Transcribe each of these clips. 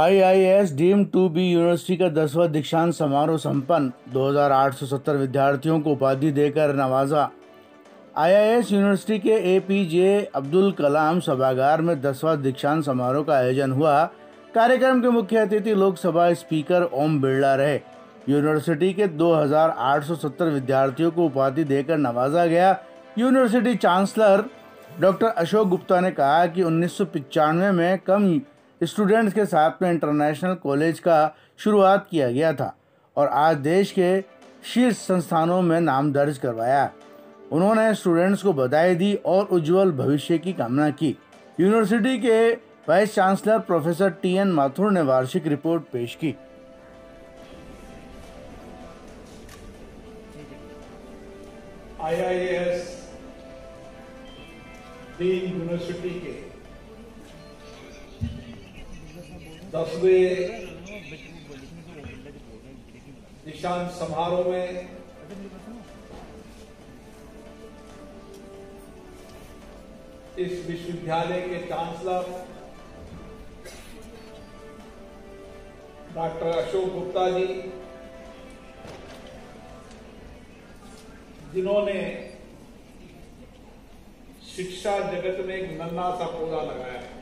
IIS deemed to be university का दसवां दीक्षांत समारोह संपन्न। 2870 विद्यार्थियों को उपाधि देकर नवाजा। आईआईएस यूनिवर्सिटी के एपीजे अब्दुल कलाम सभागार में दसवां दीक्षांत समारोह का आयोजन हुआ। कार्यक्रम के मुख्य अतिथि लोकसभा स्पीकर ओम बिरला रहे। यूनिवर्सिटी के 2870 विद्यार्थियों को उपाधि देकर नवाजा गया। University chancellor doctor Ashok Gupta ने कहा कि उन्नीस सौ पंचानवे में कम स्टूडेंट्स के साथ में इंटरनेशनल कॉलेज का शुरुआत किया गया था और आज देश के शीर्ष संस्थानों में नाम दर्ज करवाया। उन्होंने स्टूडेंट्स को बधाई दी और उज्जवल भविष्य की कामना की। यूनिवर्सिटी के vice chancellor professor T N Mathur ने वार्षिक रिपोर्ट पेश की। आईआईएस यूनिवर्सिटी के दसवें दीक्षांत समारोह में इस विश्वविद्यालय के चांसलर डॉक्टर अशोक गुप्ता जी, जिन्होंने शिक्षा जगत में एक नन्ना सा पौधा लगाया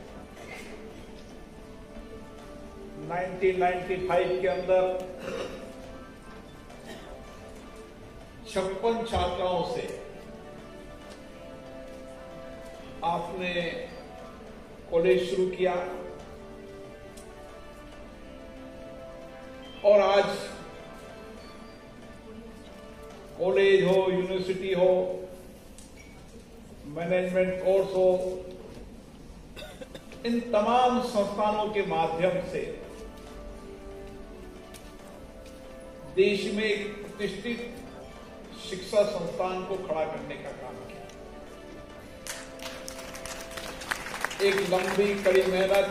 1995 के अंदर छप्पन छात्राओं से आपने कॉलेज शुरू किया। और आज कॉलेज हो, यूनिवर्सिटी हो, मैनेजमेंट कोर्स हो, इन तमाम संस्थानों के माध्यम से देश में एक प्रतिष्ठित शिक्षा संस्थान को खड़ा करने का काम किया। एक लंबी कड़ी मेहनत,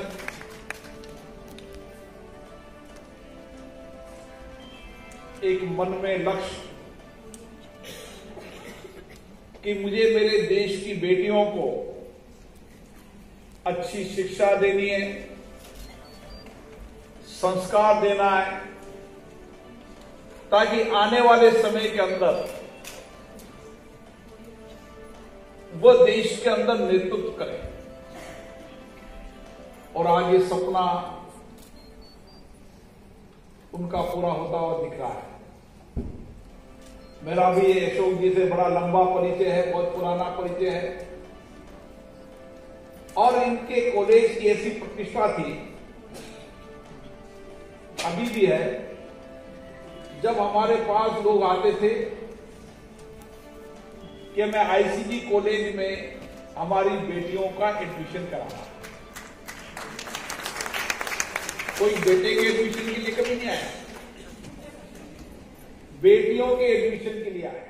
एक मन में लक्ष्य कि मुझे मेरे देश की बेटियों को अच्छी शिक्षा देनी है, संस्कार देना है। ताकि आने वाले समय के अंदर वह देश के अंदर नेतृत्व करें और आज ये सपना उनका पूरा होता हुआ दिख रहा है। मेरा भी अशोक जी से बड़ा लंबा परिचय है, बहुत पुराना परिचय है। और इनके कॉलेज की ऐसी प्रतिष्ठा थी, अभी भी है। जब हमारे पास लोग आते थे कि मैं आईसीजी कॉलेज में हमारी बेटियों का एडमिशन कराना। कोई बेटे के एडमिशन के लिए कभी नहीं आया। बेटियों के एडमिशन के लिए आया।